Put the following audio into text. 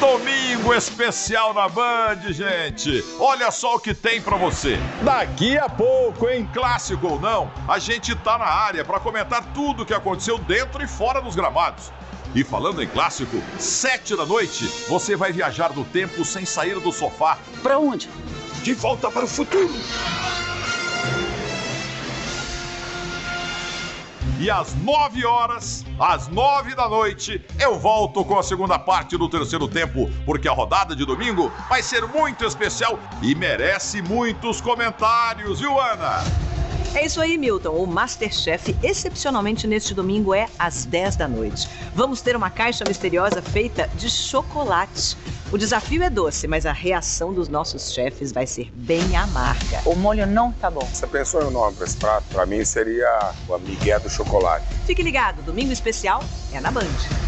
Domingo especial na Band, gente. Olha só o que tem pra você. Daqui a pouco, hein? Clássico ou não, a gente tá na área pra comentar tudo o que aconteceu dentro e fora dos gramados. E falando em clássico, sete da noite, você vai viajar no tempo sem sair do sofá. Pra onde? De volta para o futuro. E às 9 horas, às 9 da noite, eu volto com a segunda parte do terceiro tempo, porque a rodada de domingo vai ser muito especial e merece muitos comentários, viu, Ana? É isso aí, Milton. O Masterchef, excepcionalmente neste domingo, é às 10 da noite. Vamos ter uma caixa misteriosa feita de chocolate. O desafio é doce, mas a reação dos nossos chefes vai ser bem amarga. O molho não tá bom. Você pensou em um nome para esse prato? Para mim seria o amigué do chocolate. Fique ligado, domingo especial é na Band.